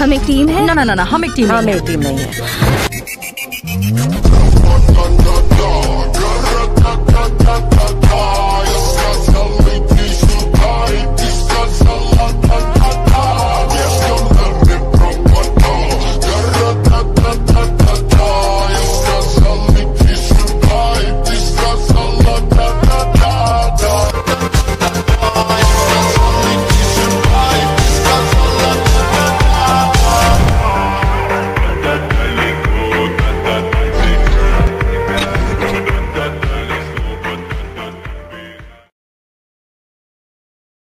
हम एक टीम है? ना ना ना ना हम एक टीम हाँ, हम एक मेरी टीम नहीं है।